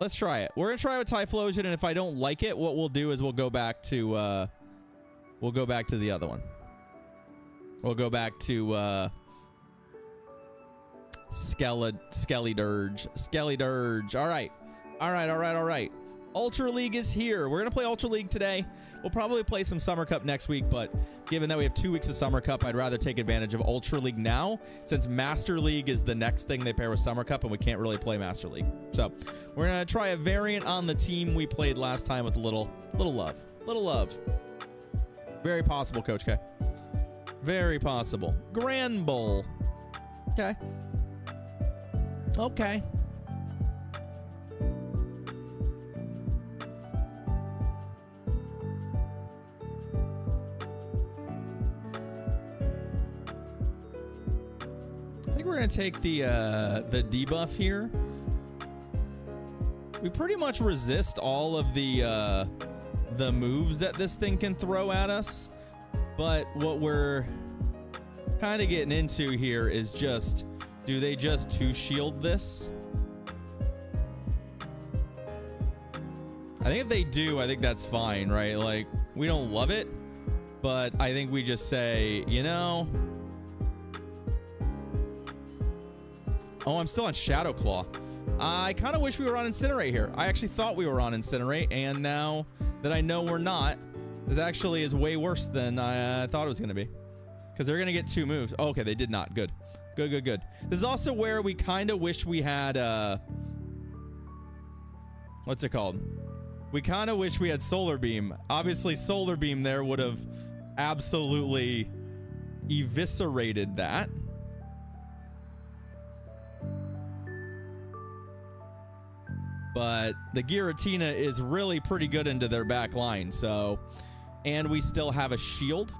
Let's try it. We're gonna try with Typhlosion, and if I don't like it, what we'll do is we'll go back to uh we'll go back to the other one. We'll go back to uh Skele Skeledirge. Skelly Dirge. Alright. Alright, alright, alright. Ultra League is here. We're gonna play Ultra League today. We'll probably play some Summer Cup next week, but given that we have two weeks of Summer Cup, I'd rather take advantage of Ultra League now, since Master League is the next thing they pair with Summer Cup, and we can't really play Master League. So we're gonna try a variant on the team we played last time with a little, little love, little love. Very possible, Coach K. Very possible. Grand Bowl. Okay. Okay. Gonna take the uh, the debuff here. We pretty much resist all of the uh, the moves that this thing can throw at us, but what we're kind of getting into here is just, do they just two shield this? I think if they do, I think that's fine, right? Like we don't love it, but I think we just say, you know. Oh, I'm still on Shadow Claw. I kind of wish we were on Incinerate here. I actually thought we were on Incinerate, and now that I know we're not, this actually is way worse than I uh, thought it was going to be. Because they're going to get two moves. Oh, okay, they did not. Good. Good, good, good. This is also where we kind of wish we had, uh... What's it called? We kind of wish we had Solar Beam. Obviously, Solar Beam there would have absolutely eviscerated that. But the Giratina is really pretty good into their back line. So, and we still have a shield.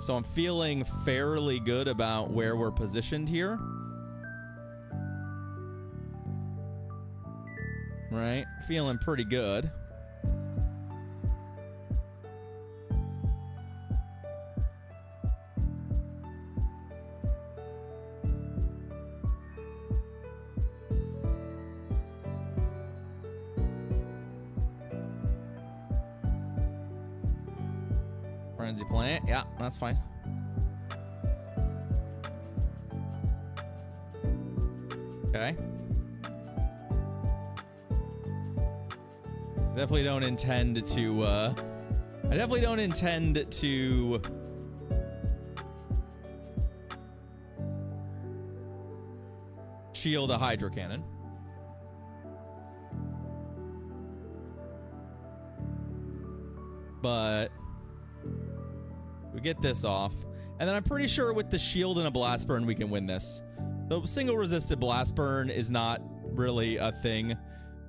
So I'm feeling fairly good about where we're positioned here. Right? Feeling pretty good. Frenzy plant. Yeah, that's fine. Okay. Definitely don't intend to, uh... I definitely don't intend to... Shield a Hydro Cannon. But we get this off. And then I'm pretty sure with the shield and a blast burn, we can win this. The single resisted blast burn is not really a thing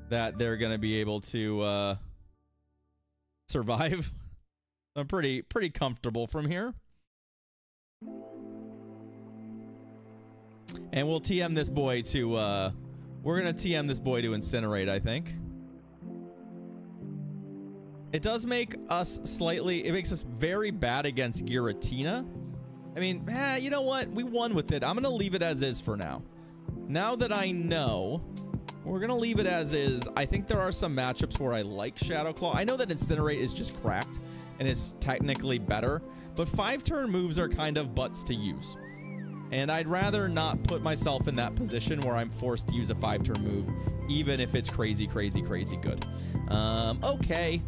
that they're going to be able to uh, survive. I'm pretty, pretty comfortable from here. And we'll TM this boy to, uh, we're going to TM this boy to incinerate, I think. It does make us slightly, it makes us very bad against Giratina. I mean, eh, you know what? We won with it. I'm going to leave it as is for now. Now that I know, we're going to leave it as is. I think there are some matchups where I like Shadow Claw. I know that Incinerate is just cracked and it's technically better, but five turn moves are kind of butts to use. And I'd rather not put myself in that position where I'm forced to use a five turn move, even if it's crazy, crazy, crazy good. Um, okay.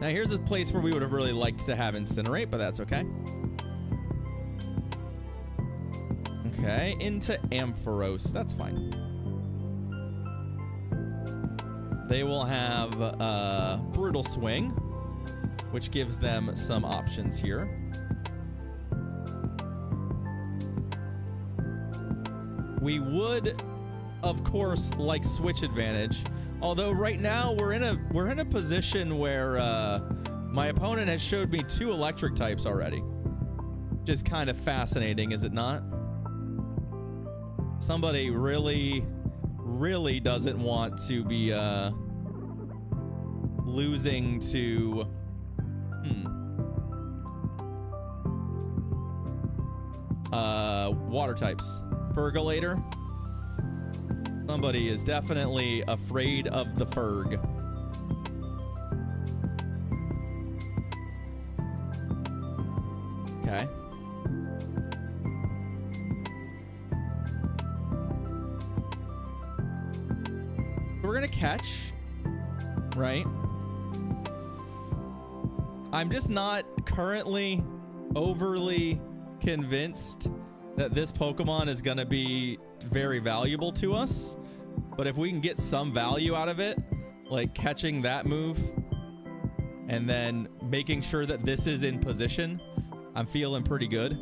Now here's a place where we would have really liked to have Incinerate, but that's okay. Okay, into Ampharos. That's fine. They will have uh, Brutal Swing, which gives them some options here. We would, of course, like Switch Advantage, Although right now we're in a we're in a position where uh, my opponent has showed me two electric types already. Just kind of fascinating, is it not? Somebody really, really doesn't want to be uh, losing to... Hmm. Uh, water types. Fergulator. Somebody is definitely afraid of the Ferg. Okay. We're gonna catch, right? I'm just not currently overly convinced that this Pokemon is gonna be very valuable to us. But if we can get some value out of it, like catching that move and then making sure that this is in position, I'm feeling pretty good.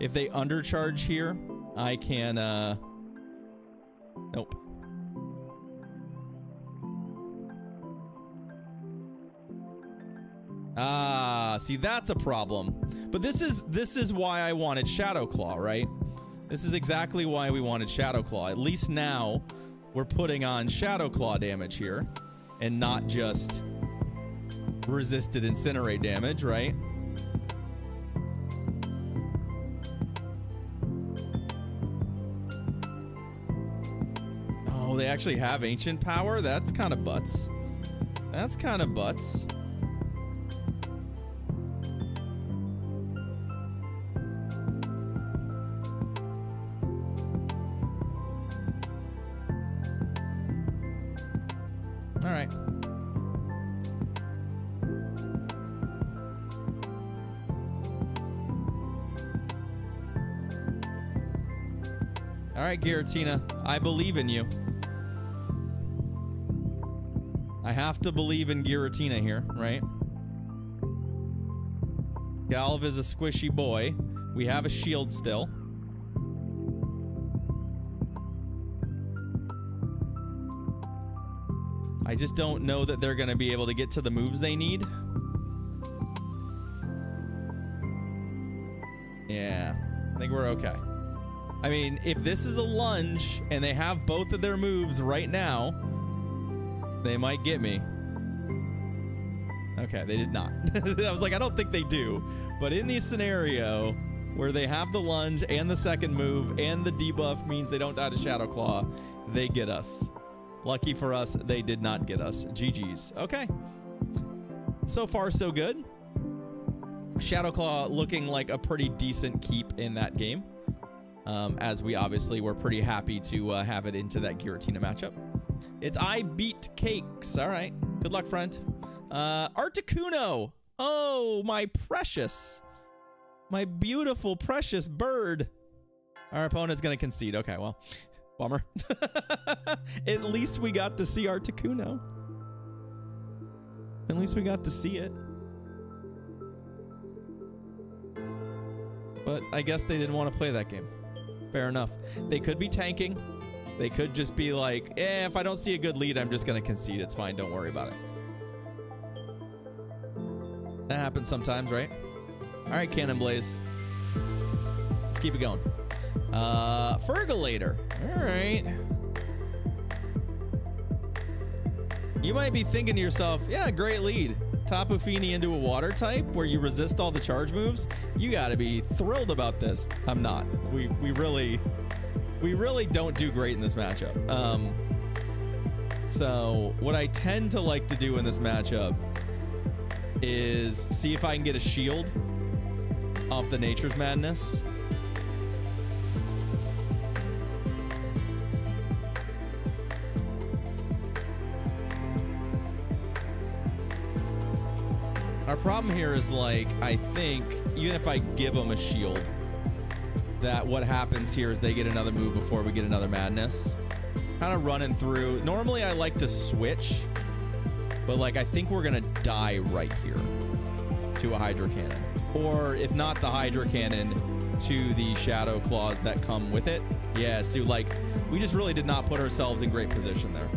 If they undercharge here, I can, uh, nope. Ah, see, that's a problem. But this is this is why I wanted Shadow Claw, right? This is exactly why we wanted Shadow Claw. At least now we're putting on Shadow Claw damage here and not just resisted incinerate damage, right? Oh, they actually have ancient power? That's kind of butts. That's kind of butts. All right, Giratina, I believe in you. I have to believe in Giratina here, right? Galv is a squishy boy. We have a shield still. I just don't know that they're going to be able to get to the moves they need. Yeah, I think we're okay. I mean, if this is a lunge and they have both of their moves right now, they might get me. Okay, they did not. I was like, I don't think they do. But in the scenario where they have the lunge and the second move and the debuff means they don't die to Shadow Claw, they get us. Lucky for us, they did not get us. GG's. Okay. So far, so good. Shadow Claw looking like a pretty decent keep in that game. Um, as we obviously were pretty happy to uh, have it into that Giratina matchup. It's I beat cakes. All right. Good luck, friend. Uh, Articuno. Oh, my precious. My beautiful, precious bird. Our opponent's going to concede. Okay, well, Bummer. At least we got to see Articuno. At least we got to see it. But I guess they didn't want to play that game. Fair enough. They could be tanking. They could just be like, eh, if I don't see a good lead, I'm just going to concede. It's fine. Don't worry about it. That happens sometimes, right? All right, Cannon Blaze. Let's keep it going. Uh, Fergalator. All right. You might be thinking to yourself, yeah, great lead. Tapu Fini into a water type where you resist all the charge moves. You got to be thrilled about this. I'm not. We we really we really don't do great in this matchup. Um, so what I tend to like to do in this matchup is see if I can get a shield off the Nature's Madness. Our problem here is like, I think, even if I give them a shield, that what happens here is they get another move before we get another madness. Kind of running through. Normally I like to switch, but like I think we're gonna die right here to a Hydro Cannon. Or if not the Hydro Cannon, to the Shadow Claws that come with it. Yeah, so like, we just really did not put ourselves in great position there.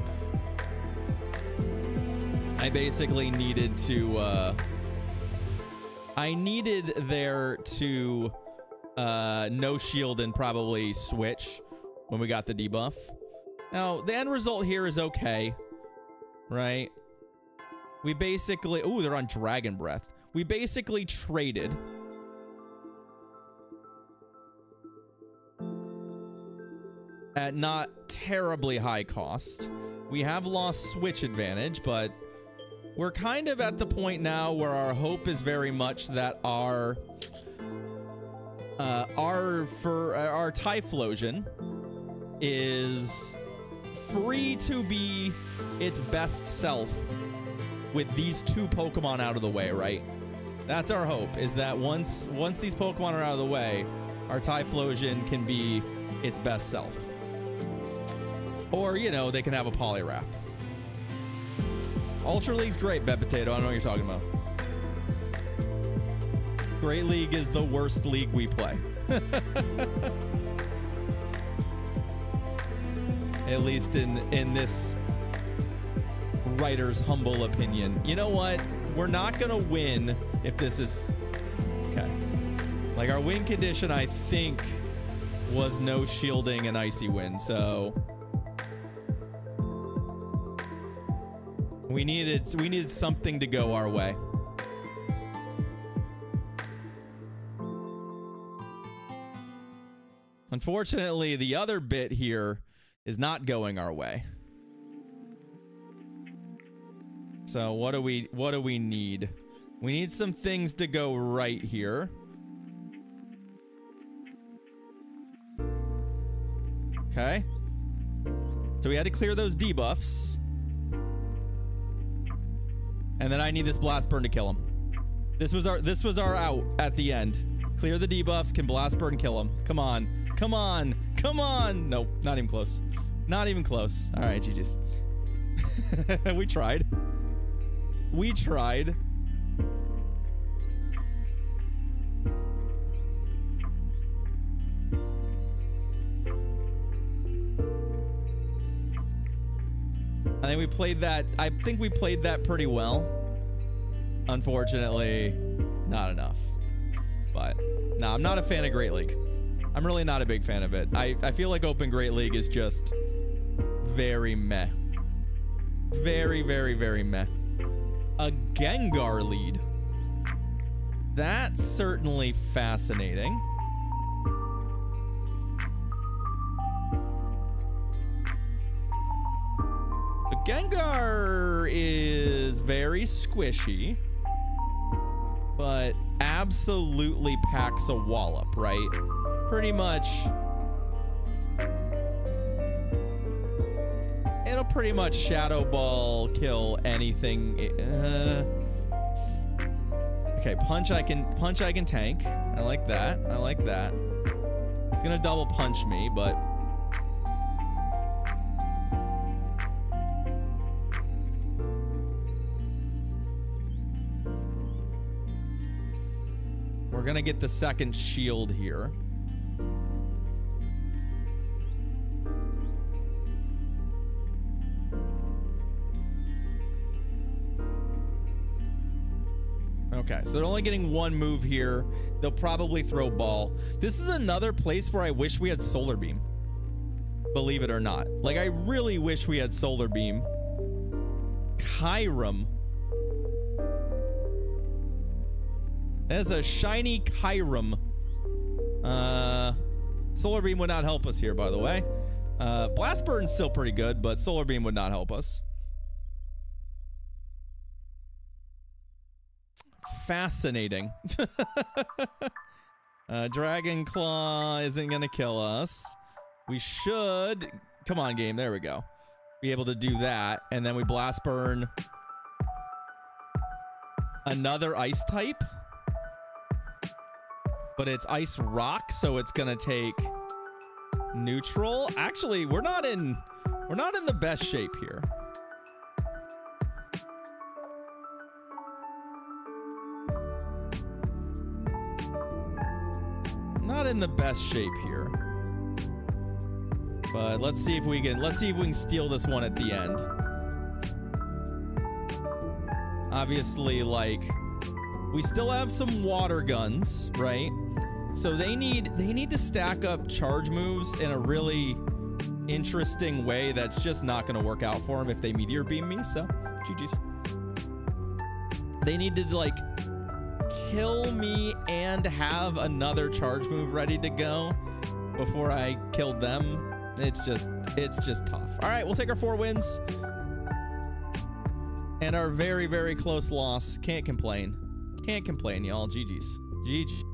I basically needed to, uh, I needed there to uh, no shield and probably switch when we got the debuff. Now, the end result here is okay, right? We basically... Ooh, they're on Dragon Breath. We basically traded... at not terribly high cost. We have lost switch advantage, but we're kind of at the point now where our hope is very much that our uh, our for uh, our Typhlosion is free to be its best self with these two Pokemon out of the way, right? That's our hope, is that once once these Pokemon are out of the way, our Typhlosion can be its best self. Or, you know, they can have a Poliwrath. Ultra League's great, Bet Potato. I don't know what you're talking about. Great League is the worst league we play. At least in in this writer's humble opinion. You know what? We're not gonna win if this is okay. Like our win condition, I think, was no shielding and icy wind. So we needed we needed something to go our way. Unfortunately, the other bit here is not going our way. So what do we what do we need? We need some things to go right here. Okay. So we had to clear those debuffs. And then I need this blast burn to kill him. This was our this was our out at the end. Clear the debuffs, can blast burn kill him. Come on. Come on. Come on. Nope, not even close. Not even close. All right, GG's. we tried. We tried. Think we played that. I think we played that pretty well. Unfortunately, not enough. But no, nah, I'm not a fan of Great League. I'm really not a big fan of it. I, I feel like Open Great League is just very meh. Very, very, very meh. A Gengar lead. That's certainly fascinating. Gengar is very squishy, but absolutely packs a wallop, right? Pretty much. It'll pretty much Shadow Ball kill anything. Uh, okay, punch I can punch I can tank. I like that. I like that. It's gonna double punch me, but going to get the second shield here. Okay, so they're only getting one move here. They'll probably throw ball. This is another place where I wish we had solar beam. Believe it or not. Like, I really wish we had solar beam. Kyurem There's a shiny Kyurem. Uh, Solar Beam would not help us here, by the way. Uh, Blast Burn's still pretty good, but Solar Beam would not help us. Fascinating. uh, Dragon Claw isn't going to kill us. We should... Come on, game. There we go. Be able to do that. And then we Blast Burn another Ice type but it's ice rock, so it's gonna take neutral. Actually, we're not in we're not in the best shape here. Not in the best shape here. But let's see if we can let's see if we can steal this one at the end. Obviously, like we still have some water guns, right? So they need they need to stack up charge moves in a really interesting way that's just not going to work out for them if they meteor beam me. So, GG's. They need to like kill me and have another charge move ready to go before I killed them. It's just, it's just tough. All right, we'll take our four wins. And our very, very close loss. Can't complain. Can't complain, y'all. GG's. GG.